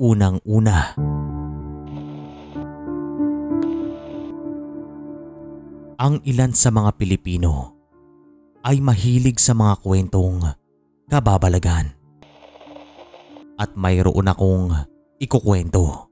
Unang-una. Ang ilan sa mga Pilipino ay mahilig sa mga kwentong kababalagan. At mayroon akong ikukwento.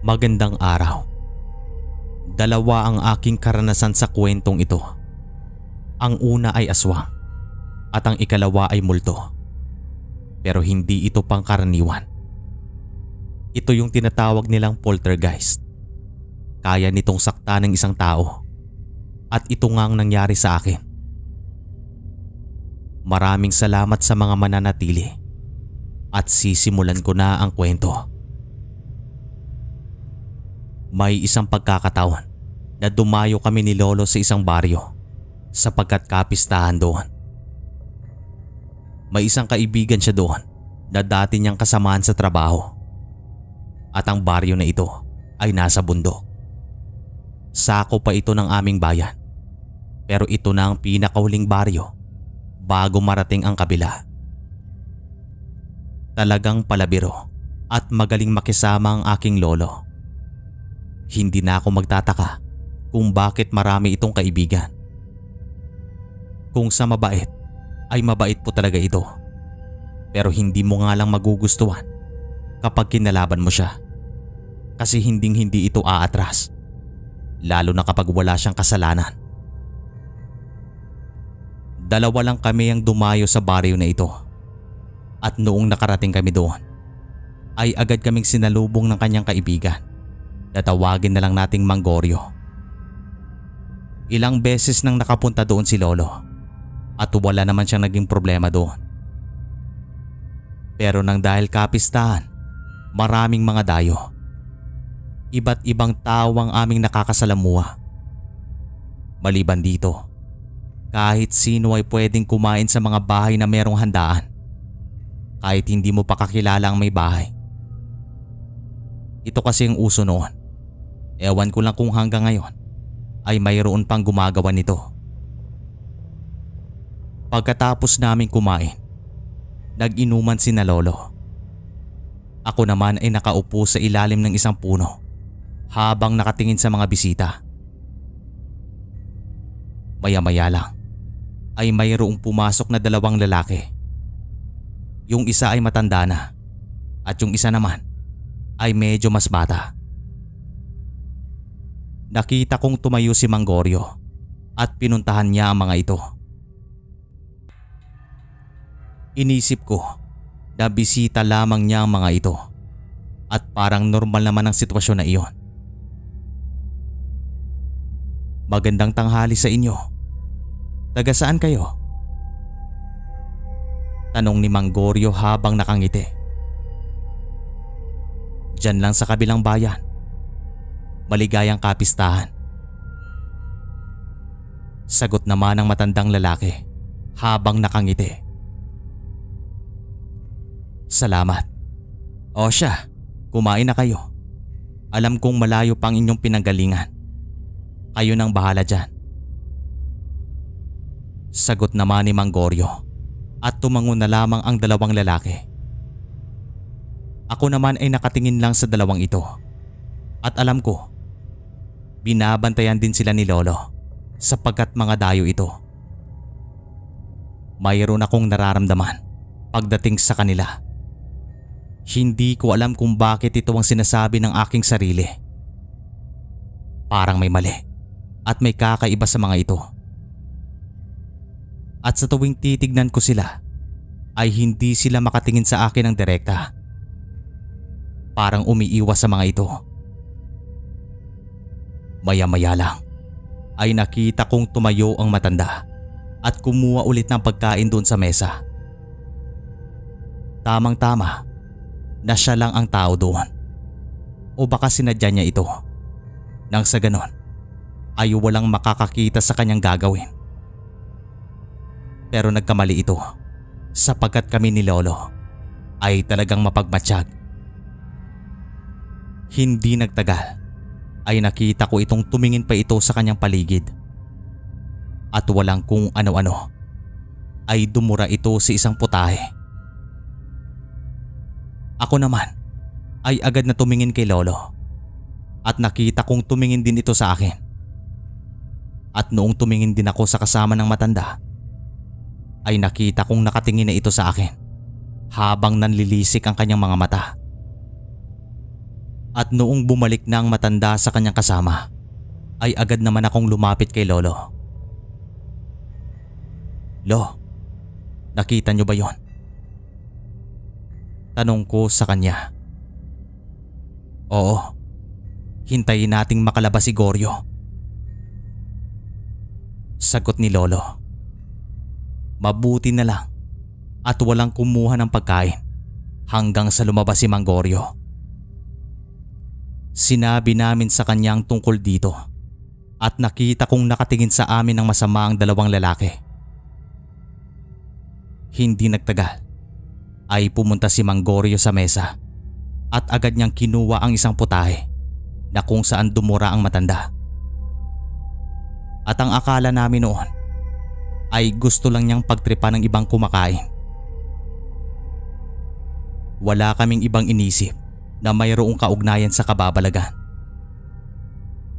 Magandang araw. Dalawa ang aking karanasan sa kwentong ito. Ang una ay aswang at ang ikalawa ay multo. Pero hindi ito pangkaraniwan. Ito yung tinatawag nilang poltergeist. Kaya nitong sakta ng isang tao. At ito nga ang nangyari sa akin. Maraming salamat sa mga mananatili. At sisimulan ko na ang kwento. May isang pagkakataon na dumayo kami ni Lolo sa isang baryo sapagkat kapistahan doon. May isang kaibigan siya doon na dati niyang kasamaan sa trabaho. At ang baryo na ito ay nasa bundok. Sako pa ito ng aming bayan. Pero ito na ang pinakahuling baryo bago marating ang kabila. Talagang palabiro at magaling makisama ang aking lolo. Hindi na ako magtataka kung bakit marami itong kaibigan. Kung sa mabait, ay mabait po talaga ito. Pero hindi mo nga lang magugustuhan kapag kinalaban mo siya. Kasi hinding hindi ito aatras. Lalo na kapag wala siyang kasalanan. Dalawa lang kami ang dumayo sa baryo na ito. At noong nakarating kami doon, ay agad kaming sinalubong ng kanyang kaibigan Natawagin na lang nating Manggoryo. Ilang beses nang nakapunta doon si Lolo at wala naman siyang naging problema doon. Pero nang dahil kapistahan, maraming mga dayo. Iba't ibang tao ang aming nakakasalamuha. Maliban dito, kahit sino ay pwedeng kumain sa mga bahay na merong handaan. Kahit hindi mo pa kakilala ang may bahay. Ito kasi ang uso noon. Ewan ko lang kung hanggang ngayon ay mayroon pang gumagawa nito. Pagkatapos namin kumain, nag-inuman si na lolo. Ako naman ay nakaupo sa ilalim ng isang puno habang nakatingin sa mga bisita. Maya-maya lang ay mayroong pumasok na dalawang lalaki. Yung isa ay matanda na at yung isa naman ay medyo mas bata. Nakita kong tumayo si Mangorio at pinuntahan niya ang mga ito. Inisip ko na bisita lamang niya ang mga ito at parang normal naman ang sitwasyon na iyon. Magandang tanghali sa inyo. Taga saan kayo? Tanong ni Mangorio habang nakangiti. Diyan lang sa kabilang bayan maligayang kapistahan. Sagot naman ng matandang lalaki habang nakangiti. Salamat. O siya, kumain na kayo. Alam kong malayo pang inyong pinanggalingan. Kayo nang bahala dyan. Sagot naman ni Mangorio at tumango na lamang ang dalawang lalaki. Ako naman ay nakatingin lang sa dalawang ito at alam ko Binabantayan din sila ni Lolo sapagkat mga dayo ito. Mayroon akong nararamdaman pagdating sa kanila. Hindi ko alam kung bakit ito ang sinasabi ng aking sarili. Parang may mali at may kakaiba sa mga ito. At sa tuwing titignan ko sila ay hindi sila makatingin sa akin ng direkta. Parang umiiwas sa mga ito. Maya-maya lang ay nakita kong tumayo ang matanda at kumuha ulit ng pagkain doon sa mesa. Tamang-tama na siya lang ang tao doon. O baka sinadya niya ito. Nang sa ganon ay walang makakakita sa kanyang gagawin. Pero nagkamali ito sapagkat kami ni Lolo ay talagang mapagmatsyag. Hindi nagtagal ay nakita ko itong tumingin pa ito sa kanyang paligid. At walang kung ano-ano ay dumura ito sa isang putahe. Ako naman ay agad na tumingin kay Lolo at nakita kong tumingin din ito sa akin. At noong tumingin din ako sa kasama ng matanda, ay nakita kong nakatingin na ito sa akin habang nanlilisik ang kanyang mga mata. At noong bumalik na ang matanda sa kanyang kasama, ay agad naman akong lumapit kay Lolo. Lo, nakita niyo ba yon? Tanong ko sa kanya. Oo, hintayin nating makalabas si Goryo. Sagot ni Lolo. Mabuti na lang at walang kumuha ng pagkain hanggang sa lumabas si Manggorio. Sinabi namin sa kanyang tungkol dito at nakita kong nakatingin sa amin ng masama ang dalawang lalaki. Hindi nagtagal ay pumunta si Manggorio sa mesa at agad niyang kinuha ang isang putahe na kung saan dumura ang matanda. At ang akala namin noon ay gusto lang niyang pagtripa ng ibang kumakain. Wala kaming ibang inisip na mayroong kaugnayan sa kababalagan.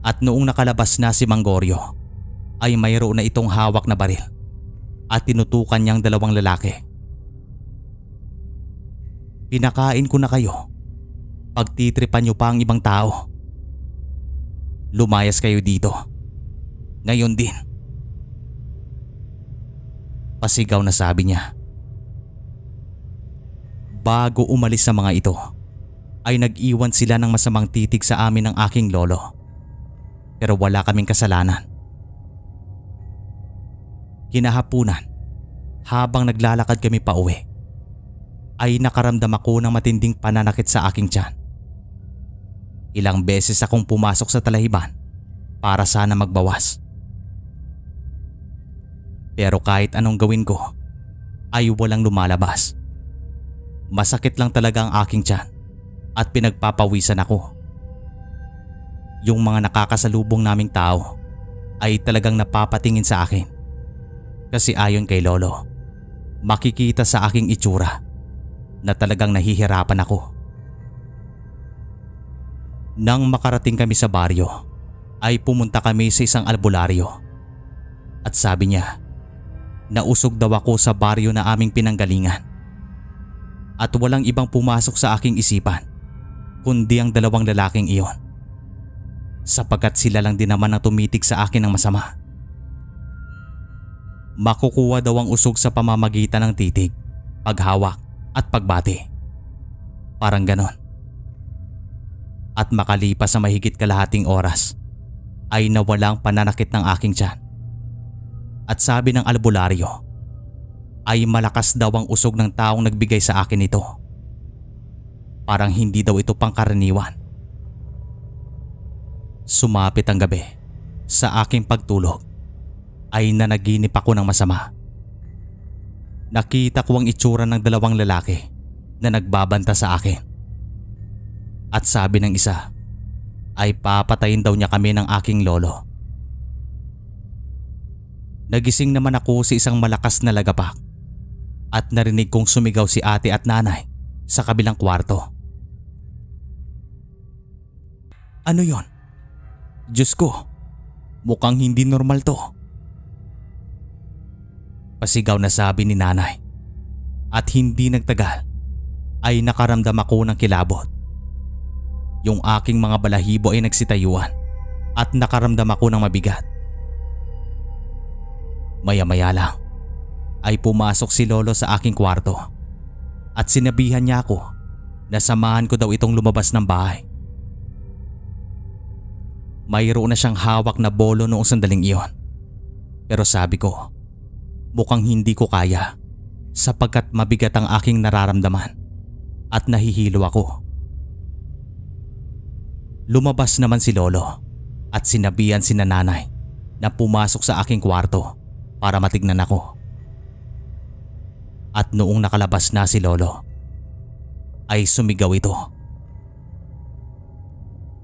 At noong nakalabas na si Manggorio ay mayroon na itong hawak na baril at tinutukan niyang dalawang lalaki. Pinakain ko na kayo. Pagtitripan niyo pa ang ibang tao. Lumayas kayo dito ngayon din. Pasigaw na sabi niya. Bago umalis sa mga ito, ay nag-iwan sila ng masamang titig sa amin ng aking lolo. Pero wala kaming kasalanan. Kinahapunan, habang naglalakad kami pa uwi, ay nakaramdam ako ng matinding pananakit sa aking tiyan. Ilang beses akong pumasok sa talahiban para sana magbawas. Pero kahit anong gawin ko ay walang lumalabas. Masakit lang talaga ang aking tiyan at pinagpapawisan ako. Yung mga nakakasalubong naming tao ay talagang napapatingin sa akin. Kasi ayon kay Lolo, makikita sa aking itsura na talagang nahihirapan ako. Nang makarating kami sa baryo, ay pumunta kami sa isang albularyo. At sabi niya, Nausog daw ako sa baryo na aming pinanggalingan. At walang ibang pumasok sa aking isipan kundi ang dalawang lalaking iyon. Sapagkat sila lang din naman ang tumitig sa akin ng masama. Makukuha daw ang usog sa pamamagitan ng titig, paghawak at pagbati. Parang ganon. At makalipas sa mahigit kalahating oras ay nawalang pananakit ng aking tiyan at sabi ng albularyo ay malakas daw ang usog ng taong nagbigay sa akin ito. Parang hindi daw ito pangkaraniwan. Sumapit ang gabi sa aking pagtulog ay nanaginip ako ng masama. Nakita ko ang itsura ng dalawang lalaki na nagbabanta sa akin. At sabi ng isa ay papatayin daw niya kami ng aking lolo. Nagising naman ako sa isang malakas na lagapak at narinig kong sumigaw si ate at nanay sa kabilang kwarto. Ano yon? Diyos ko, mukhang hindi normal to. Pasigaw na sabi ni nanay at hindi nagtagal ay nakaramdam ako ng kilabot. Yung aking mga balahibo ay nagsitayuan at nakaramdam ako ng mabigat. Maya-maya lang ay pumasok si Lolo sa aking kwarto at sinabihan niya ako na samahan ko daw itong lumabas ng bahay. Mayroon na siyang hawak na bolo noong sandaling iyon. Pero sabi ko, mukhang hindi ko kaya sapagkat mabigat ang aking nararamdaman at nahihilo ako. Lumabas naman si Lolo at sinabihan si nanay na pumasok sa aking kwarto para matignan ako. At noong nakalabas na si Lolo, ay sumigaw ito.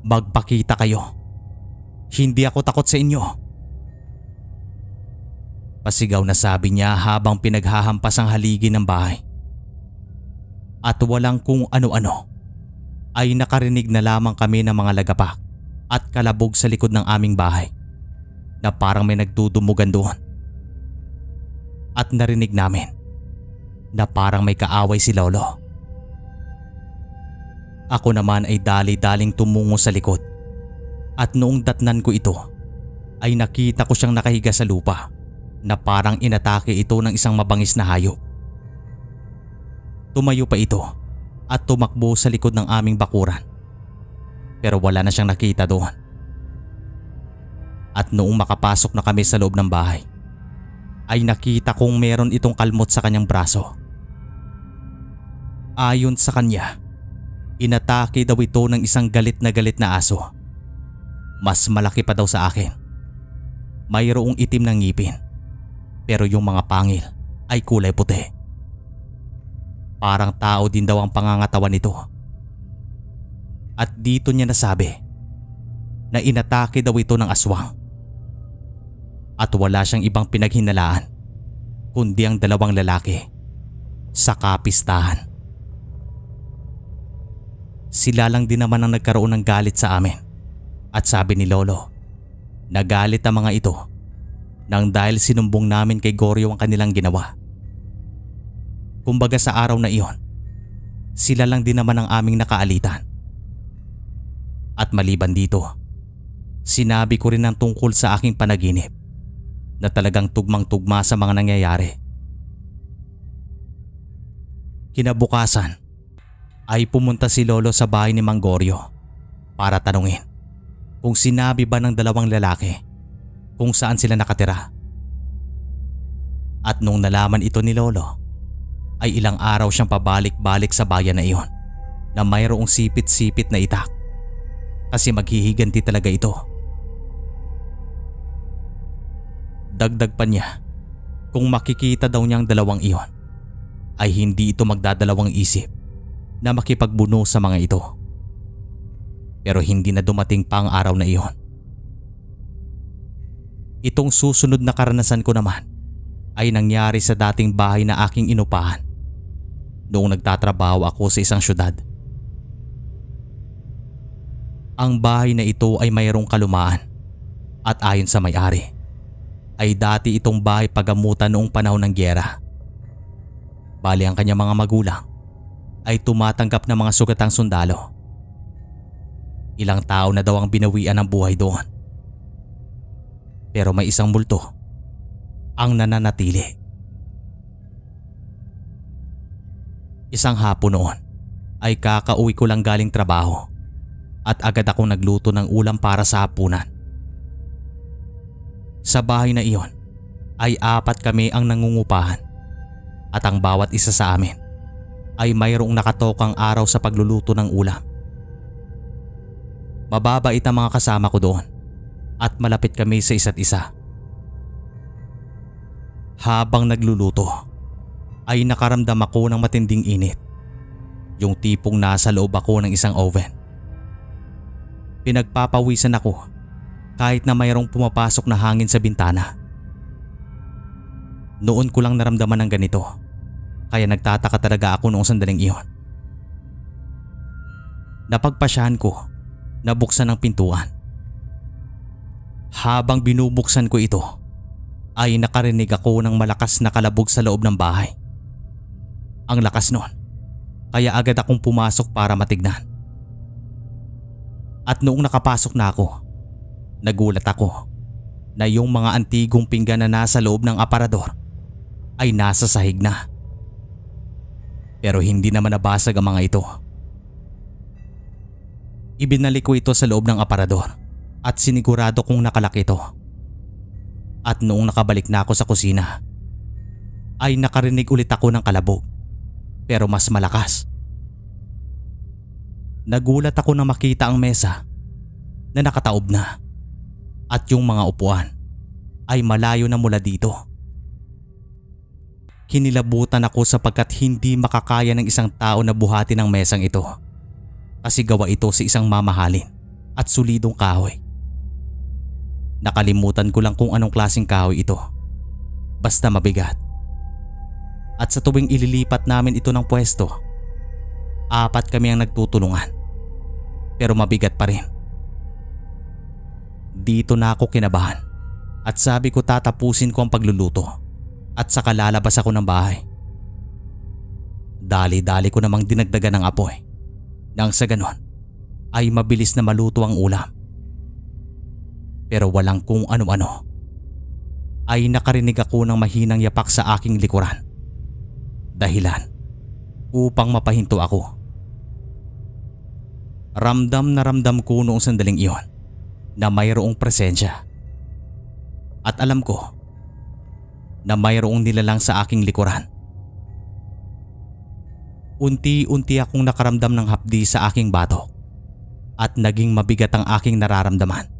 Magpakita kayo. Hindi ako takot sa inyo. Pasigaw na sabi niya habang pinaghahampas ang haligi ng bahay. At walang kung ano-ano ay nakarinig na lamang kami ng mga lagapak at kalabog sa likod ng aming bahay na parang may nagdudumugan doon. At narinig namin na parang may kaaway si Lolo. Ako naman ay dali-daling tumungo sa likod at noong datnan ko ito ay nakita ko siyang nakahiga sa lupa na parang inatake ito ng isang mabangis na hayop. Tumayo pa ito at tumakbo sa likod ng aming bakuran. Pero wala na siyang nakita doon. At noong makapasok na kami sa loob ng bahay, ay nakita kong meron itong kalmot sa kanyang braso. Ayon sa kanya, inatake daw ito ng isang galit na galit na aso. Mas malaki pa daw sa akin. Mayroong itim ng ngipin, pero yung mga pangil ay kulay puti. Parang tao din daw ang pangangatawan nito. At dito niya nasabi na inatake daw ito ng aswang. At wala siyang ibang pinaghinalaan kundi ang dalawang lalaki sa kapistahan. Sila lang din naman ang nagkaroon ng galit sa amin. At sabi ni Lolo, nagalit ang mga ito nang dahil sinumbong namin kay Goryo ang kanilang ginawa. Kumbaga sa araw na iyon, sila lang din naman ang aming nakaalitan. At maliban dito, sinabi ko rin ang tungkol sa aking panaginip na talagang tugmang-tugma sa mga nangyayari. Kinabukasan ay pumunta si Lolo sa bahay ni Manggorio para tanungin kung sinabi ba ng dalawang lalaki kung saan sila nakatira. At nung nalaman ito ni Lolo, ay ilang araw siyang pabalik-balik sa bayan na iyon na mayroong sipit-sipit na itak kasi maghihiganti talaga ito. Dagdag pa niya kung makikita daw niyang dalawang iyon ay hindi ito magdadalawang isip na makipagbuno sa mga ito. Pero hindi na dumating pa ang araw na iyon. Itong susunod na karanasan ko naman ay nangyari sa dating bahay na aking inupahan noong nagtatrabaho ako sa isang syudad. Ang bahay na ito ay mayroong kalumaan at ayon sa may-ari ay dati itong bahay pagamutan noong panahon ng gyera. Bali ang kanyang mga magulang ay tumatanggap ng mga sugatang sundalo. Ilang tao na daw ang binawian ng buhay doon. Pero may isang multo ang nananatili. Isang hapon noon ay kakauwi ko lang galing trabaho at agad akong nagluto ng ulam para sa hapunan. Sa bahay na iyon ay apat kami ang nangungupahan at ang bawat isa sa amin ay mayroong nakatokang araw sa pagluluto ng ulam. Mababait ang mga kasama ko doon at malapit kami sa isa't isa. Habang nagluluto, ay nakaramdam ako ng matinding init. Yung tipong nasa loob ako ng isang oven. Pinagpapawisan ako kahit na mayroong pumapasok na hangin sa bintana. Noon ko lang naramdaman ng ganito kaya nagtataka talaga ako noong sandaling iyon. Napagpasyahan ko na buksan ang pintuan. Habang binubuksan ko ito ay nakarinig ako ng malakas na kalabog sa loob ng bahay. Ang lakas noon. Kaya agad akong pumasok para matignan. At noong nakapasok na ako, nagulat ako na yung mga antigong pinggan na nasa loob ng aparador ay nasa sahig na. Pero hindi naman nabasag ang mga ito. Ibinalik ko ito sa loob ng aparador at sinigurado kong nakalak ito. At noong nakabalik na ako sa kusina, ay nakarinig ulit ako ng kalabog pero mas malakas. Nagulat ako na makita ang mesa na nakataob na at yung mga upuan ay malayo na mula dito. Kinilabutan ako sapagkat hindi makakaya ng isang tao na buhatin ang mesang ito kasi gawa ito sa isang mamahalin at solidong kahoy. Nakalimutan ko lang kung anong klaseng kahoy ito. Basta mabigat. At sa tuwing ililipat namin ito ng pwesto, apat kami ang nagtutulungan. Pero mabigat pa rin. Dito na ako kinabahan at sabi ko tatapusin ko ang pagluluto at saka lalabas ako ng bahay. Dali-dali ko namang dinagdagan ng apoy nang sa ganon ay mabilis na maluto ang ulam. Pero walang kung ano-ano ay nakarinig ako ng mahinang yapak sa aking likuran. Dahilan upang mapahinto ako. Ramdam na ramdam ko noong sandaling iyon na mayroong presensya. At alam ko na mayroong nilalang sa aking likuran. Unti-unti akong nakaramdam ng hapdi sa aking batok at naging mabigat ang aking nararamdaman.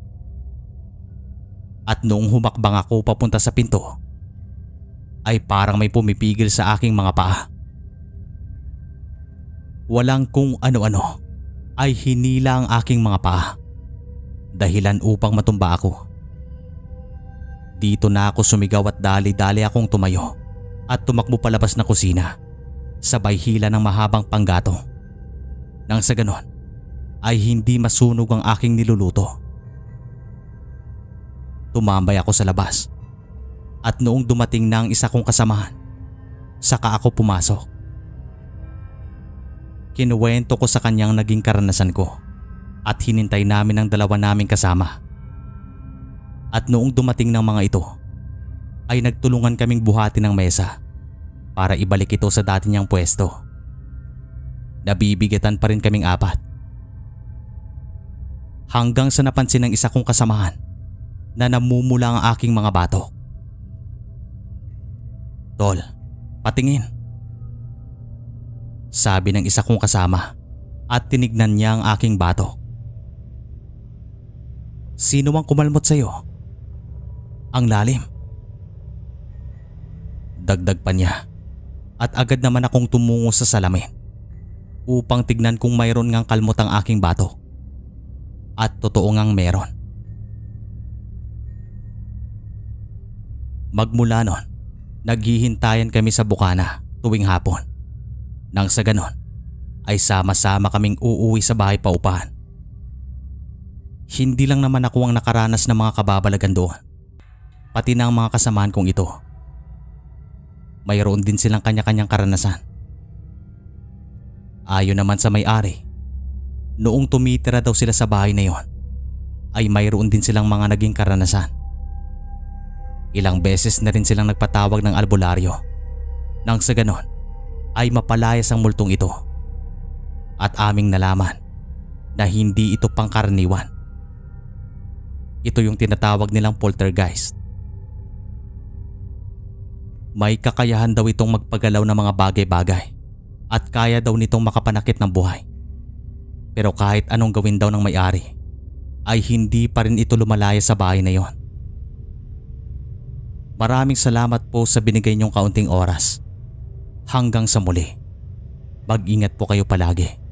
At noong humakbang ako papunta sa pinto, ay parang may pumipigil sa aking mga paa. Walang kung ano-ano ay hinila ang aking mga paa dahilan upang matumba ako. Dito na ako sumigaw at dali-dali akong tumayo at tumakbo palabas na kusina sabay hila ng mahabang panggato. Nang sa ganon ay hindi masunog ang aking niluluto. Tumambay ako sa labas at noong dumating na ang isa kong kasamahan, saka ako pumasok. Kinuwento ko sa kanyang naging karanasan ko at hinintay namin ang dalawa naming kasama. At noong dumating ng mga ito, ay nagtulungan kaming buhatin ng mesa para ibalik ito sa dati niyang pwesto. Nabibigatan pa rin kaming apat. Hanggang sa napansin ng isa kong kasamahan na namumula ang aking mga batok. Tol, patingin. Sabi ng isa kong kasama at tinignan niya ang aking batok. Sino ang kumalmot sa iyo? Ang lalim. Dagdag pa niya at agad naman akong tumungo sa salamin upang tignan kung mayroon ngang kalmot ang aking bato. At totoo ngang meron. Magmula nun, naghihintayan kami sa bukana tuwing hapon. Nang sa ganon, ay sama-sama kaming uuwi sa bahay paupahan. Hindi lang naman ako ang nakaranas ng mga kababalagan doon. Pati na ang mga kasamaan kong ito. Mayroon din silang kanya-kanyang karanasan. Ayon naman sa may-ari, noong tumitira daw sila sa bahay na yon, ay mayroon din silang mga naging karanasan. Ilang beses na rin silang nagpatawag ng albularyo. Nang sa ganon, ay mapalayas ang multong ito. At aming nalaman na hindi ito pangkaraniwan ito yung tinatawag nilang poltergeist. May kakayahan daw itong magpagalaw ng mga bagay-bagay at kaya daw nitong makapanakit ng buhay. Pero kahit anong gawin daw ng may-ari ay hindi pa rin ito lumalaya sa bahay na yon. Maraming salamat po sa binigay niyong kaunting oras. Hanggang sa muli. Mag-ingat po kayo palagi.